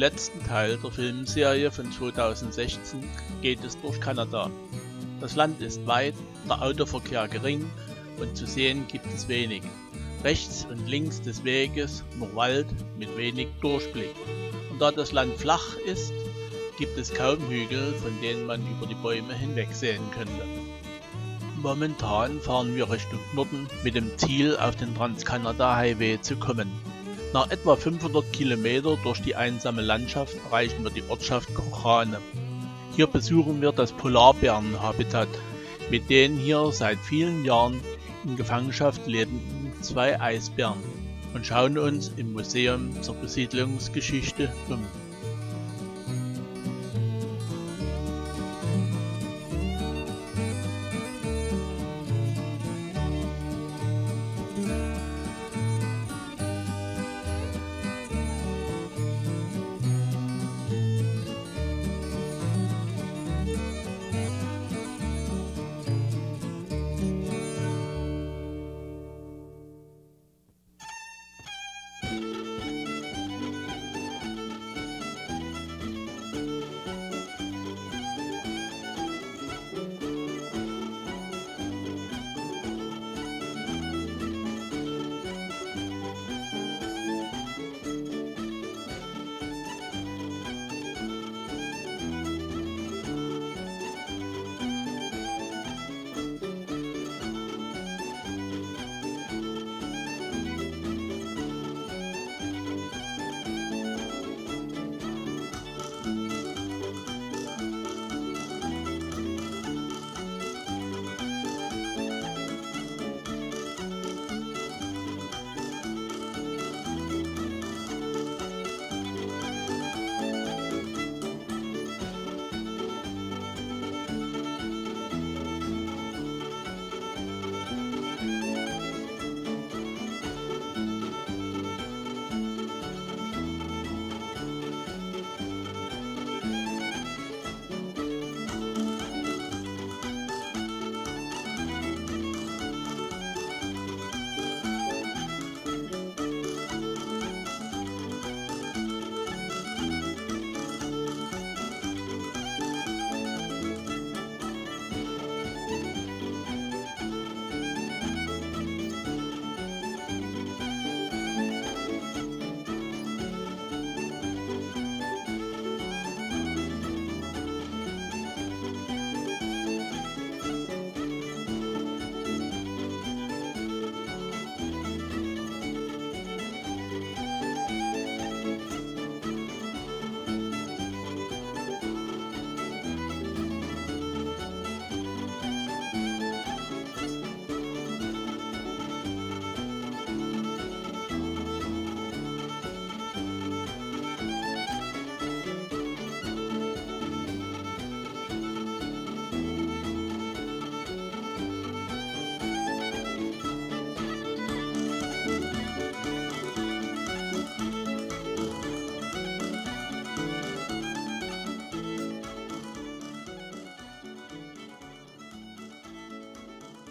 Letzten Teil der Filmserie von 2016 geht es durch Kanada. Das Land ist weit, der Autoverkehr gering und zu sehen gibt es wenig. Rechts und links des Weges nur Wald mit wenig Durchblick. Und da das Land flach ist, gibt es kaum Hügel, von denen man über die Bäume hinwegsehen könnte. Momentan fahren wir Richtung Norden mit dem Ziel, auf den Trans-Canada Highway zu kommen. Nach etwa 500 Kilometer durch die einsame Landschaft erreichen wir die Ortschaft Kochane. Hier besuchen wir das Polarbärenhabitat, mit den hier seit vielen Jahren in Gefangenschaft lebenden zwei Eisbären und schauen uns im Museum zur Besiedlungsgeschichte um.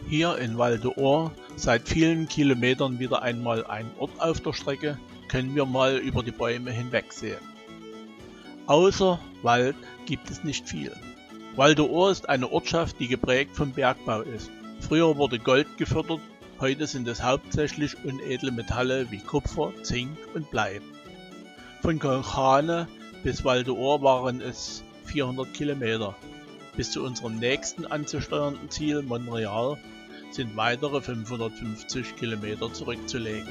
Hier in Val d'Or, seit vielen Kilometern wieder einmal ein Ort auf der Strecke, können wir mal über die Bäume hinwegsehen. Außer Wald gibt es nicht viel. Val d'Or ist eine Ortschaft, die geprägt vom Bergbau ist. Früher wurde Gold gefördert, heute sind es hauptsächlich unedle Metalle wie Kupfer, Zink und Blei. Von Conchane bis Val d'Or waren es 400 Kilometer. Bis zu unserem nächsten anzusteuernden Ziel Montreal sind weitere 550 Kilometer zurückzulegen.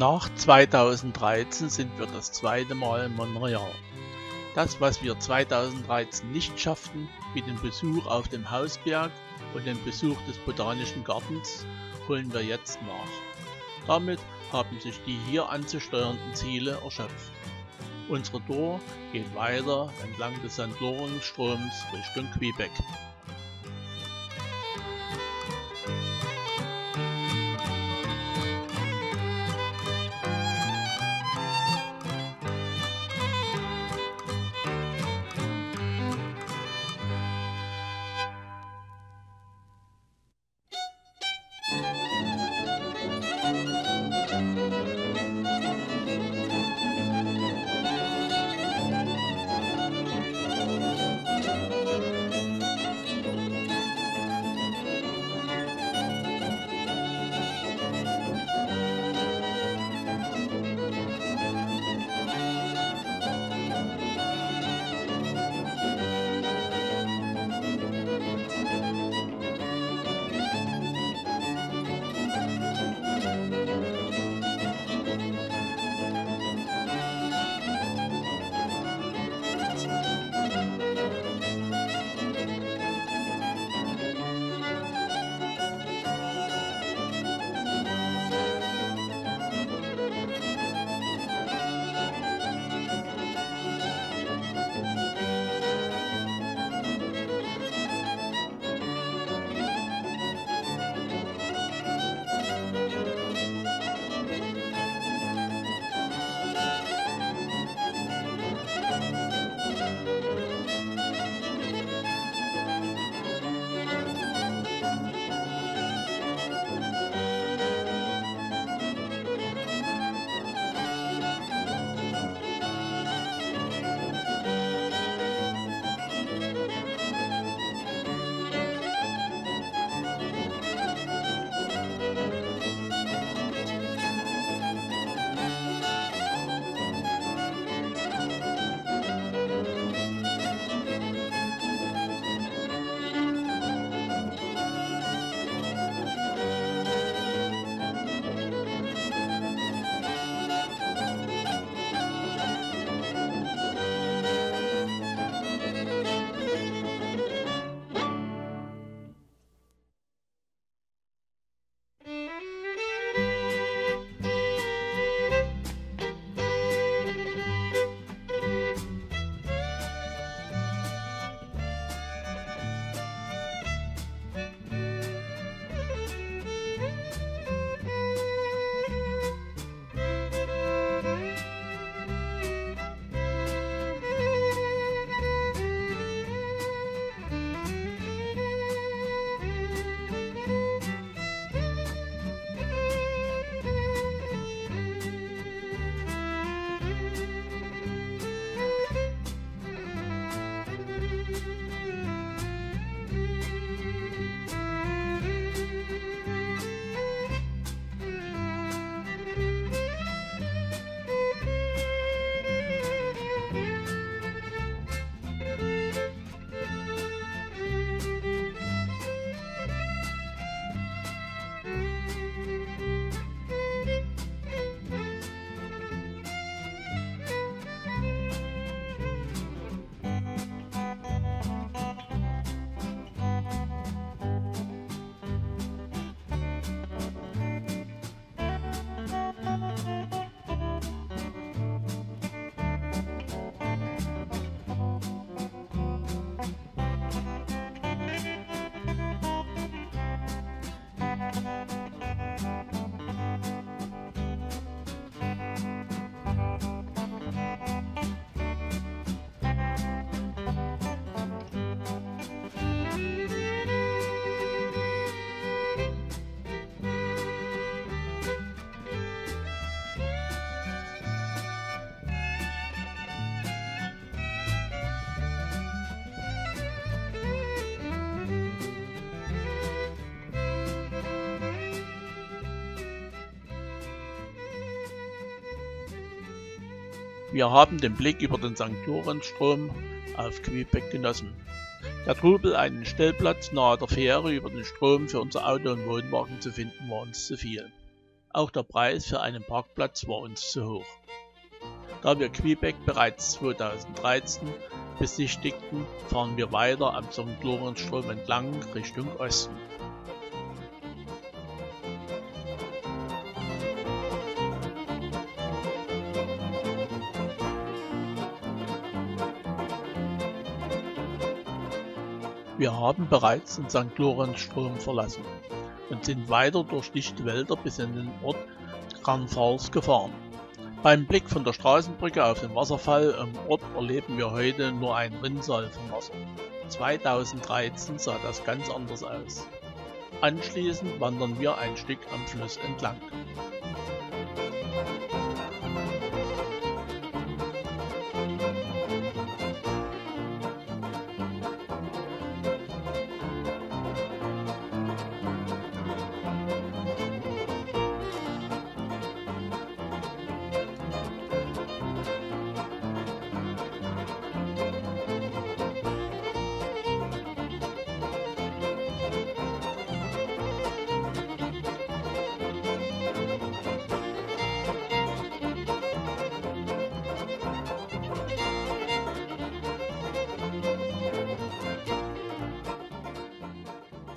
Nach 2013 sind wir das zweite Mal in Montreal. Das, was wir 2013 nicht schafften, wie den Besuch auf dem Hausberg und den Besuch des Botanischen Gartens, holen wir jetzt nach. Damit haben sich die hier anzusteuernden Ziele erschöpft. Unsere Tour geht weiter entlang des St. Lorenzstroms Richtung Quebec. Wir haben den Blick über den St. Lorenzstrom auf Quebec genossen. Der Trubel, einen Stellplatz nahe der Fähre über den Strom für unser Auto und Wohnwagen zu finden, war uns zu viel. Auch der Preis für einen Parkplatz war uns zu hoch. Da wir Quebec bereits 2013 besichtigten, fahren wir weiter am St. Lorenzstrom entlang Richtung Osten. Wir haben bereits den St. Lorenzstrom verlassen und sind weiter durch dichte Wälder bis in den Ort Grand Falls gefahren. Beim Blick von der Straßenbrücke auf den Wasserfall im Ort erleben wir heute nur ein Rinnsal von Wasser. 2013 sah das ganz anders aus. Anschließend wandern wir ein Stück am Fluss entlang.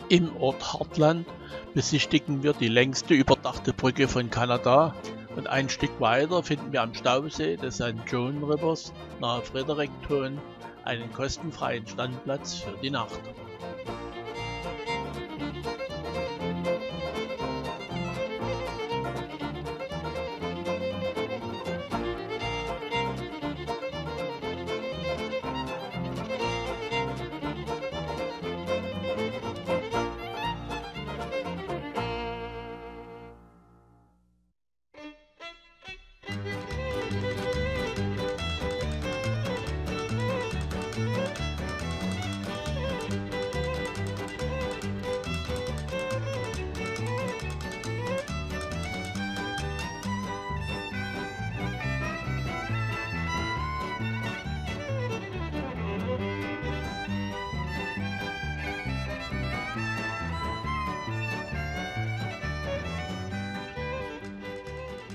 Im Ort Hartland besichtigen wir die längste überdachte Brücke von Kanada und ein Stück weiter finden wir am Stausee des St. John Rivers nahe Fredericton einen kostenfreien Standplatz für die Nacht.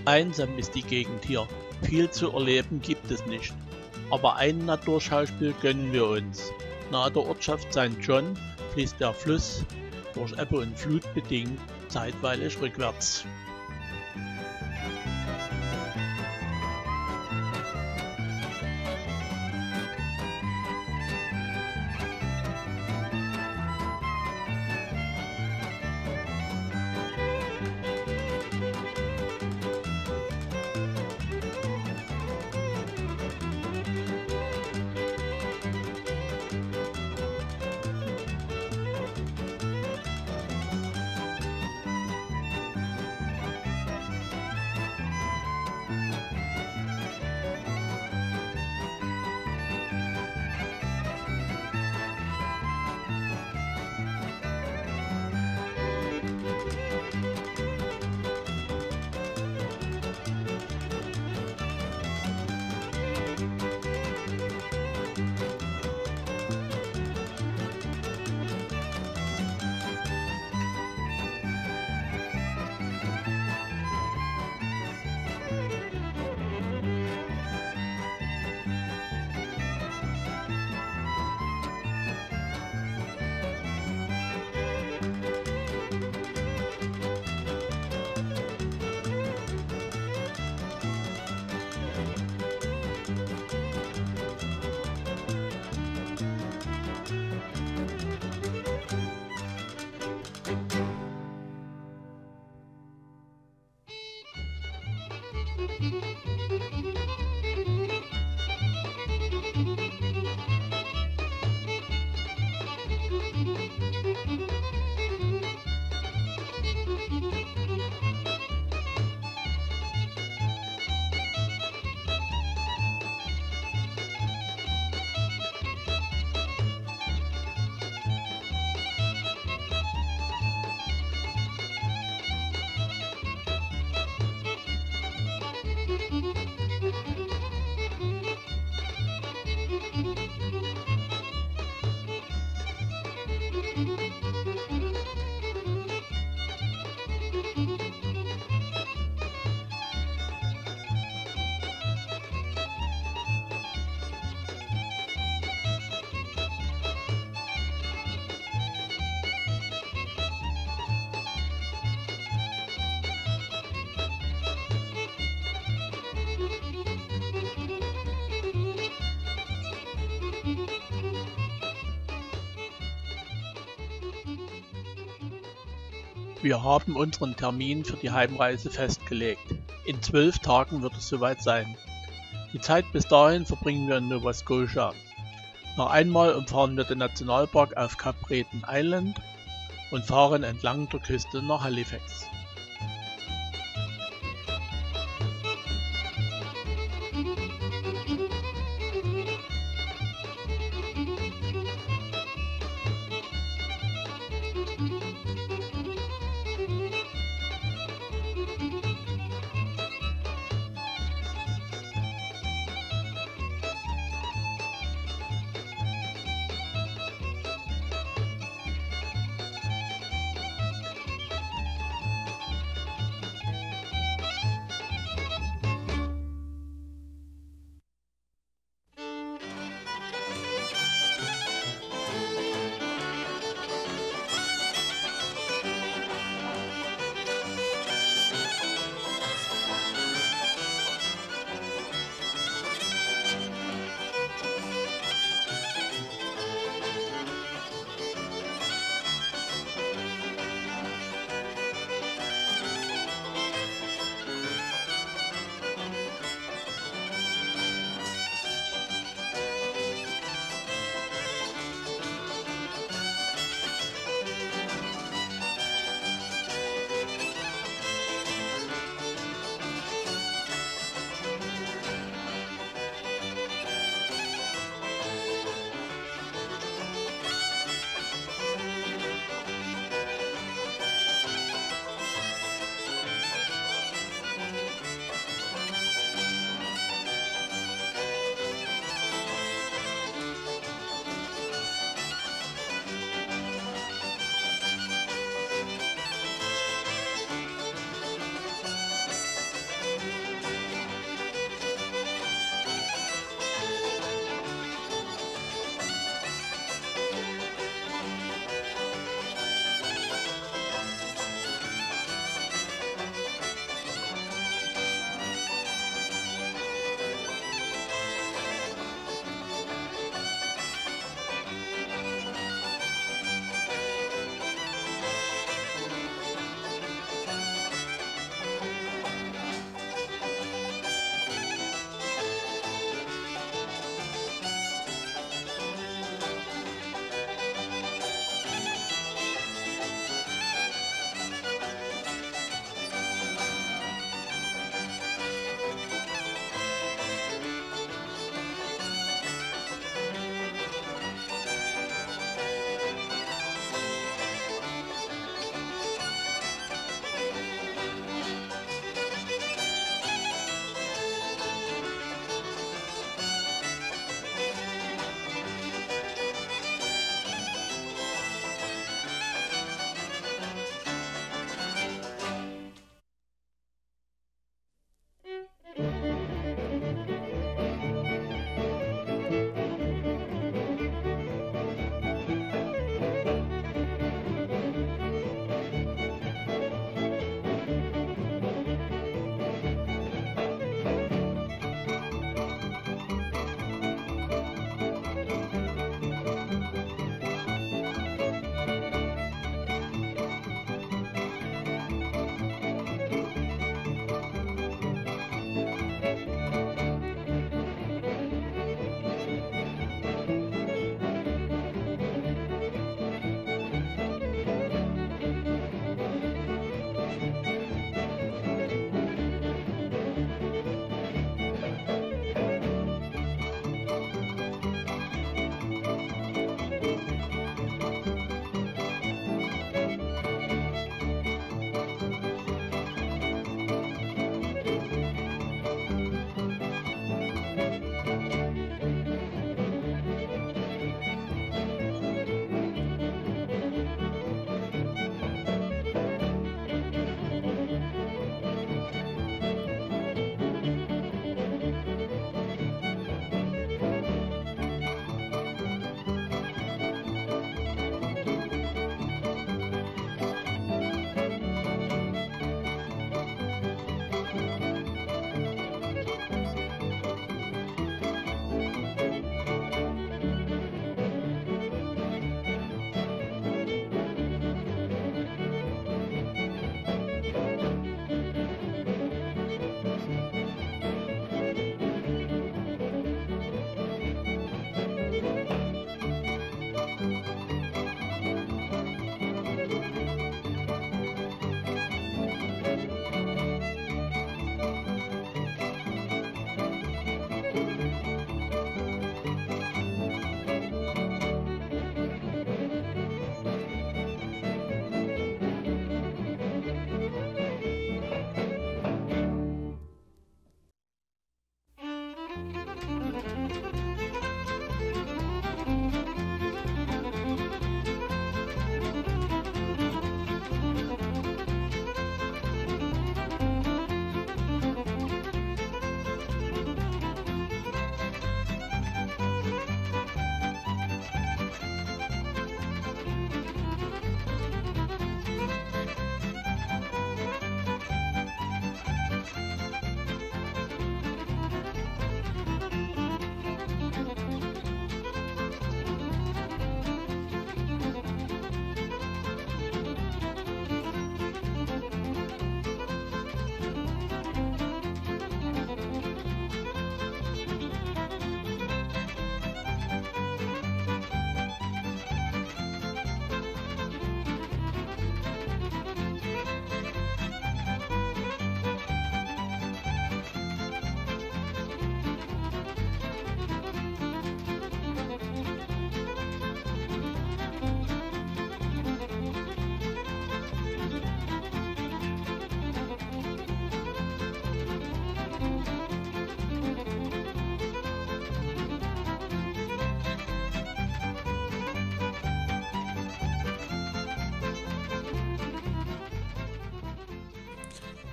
Einsam ist die Gegend hier, viel zu erleben gibt es nicht. Aber ein Naturschauspiel gönnen wir uns. Nahe der Ortschaft St. John fließt der Fluss, durch Ebbe und Flut bedingt, zeitweilig rückwärts. Wir haben unseren Termin für die Heimreise festgelegt. In zwölf Tagen wird es soweit sein. Die Zeit bis dahin verbringen wir in Nova Scotia. Noch einmal umfahren wir den Nationalpark auf Cap Breton Island und fahren entlang der Küste nach Halifax.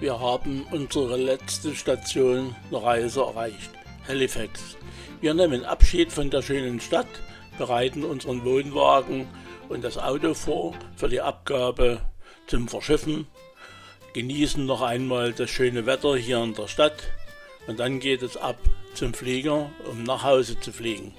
Wir haben unsere letzte Station der Reise erreicht, Halifax. Wir nehmen Abschied von der schönen Stadt, bereiten unseren Wohnwagen und das Auto vor für die Abgabe zum Verschiffen, genießen noch einmal das schöne Wetter hier in der Stadt und dann geht es ab zum Flieger, um nach Hause zu fliegen.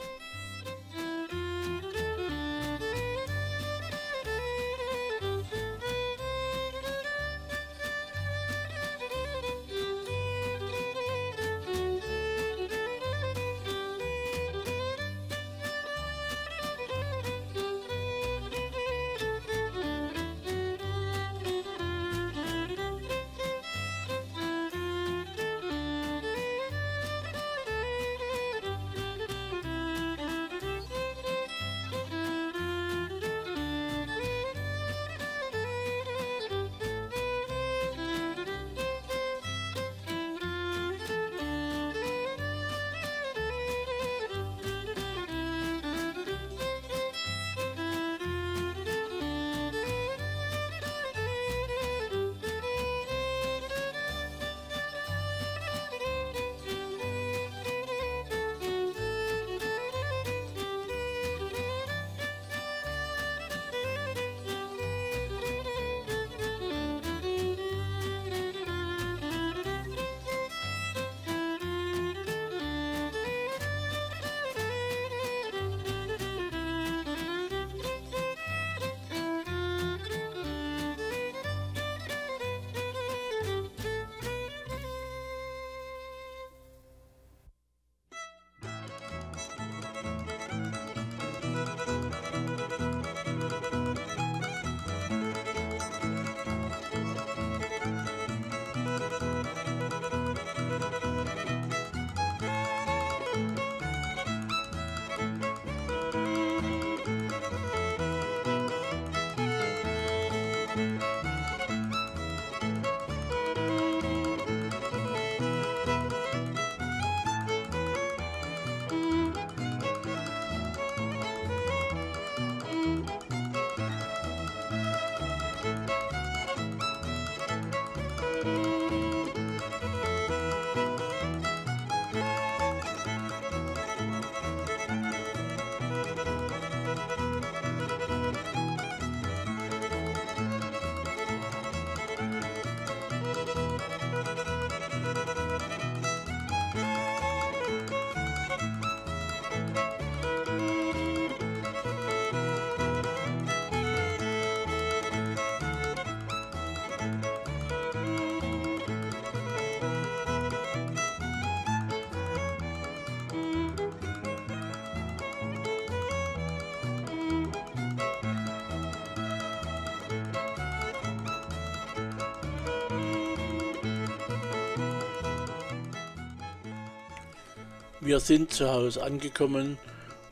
Wir sind zu Hause angekommen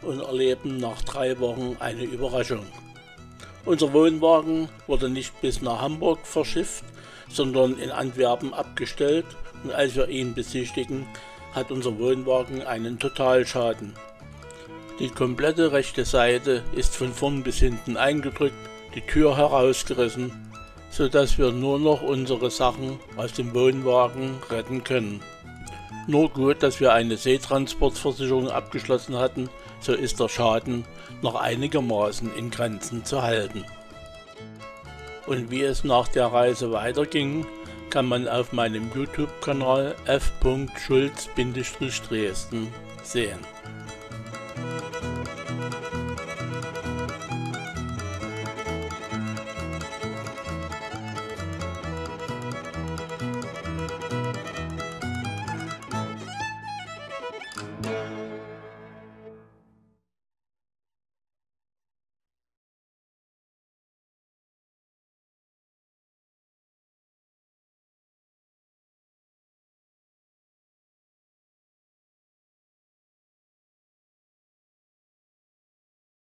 und erleben nach drei Wochen eine Überraschung. Unser Wohnwagen wurde nicht bis nach Hamburg verschifft, sondern in Antwerpen abgestellt und als wir ihn besichtigen, hat unser Wohnwagen einen Totalschaden. Die komplette rechte Seite ist von vorn bis hinten eingedrückt, die Tür herausgerissen, sodass wir nur noch unsere Sachen aus dem Wohnwagen retten können. Nur gut, dass wir eine Seetransportversicherung abgeschlossen hatten, so ist der Schaden noch einigermaßen in Grenzen zu halten. Und wie es nach der Reise weiterging, kann man auf meinem YouTube-Kanal f.schulz-dresden sehen.